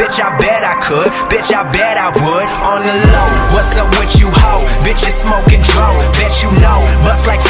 Bitch, I bet I could, bitch, I bet I would. On the low, what's up with you, hoe? Bitch, you smoking dope, bet you know Bust like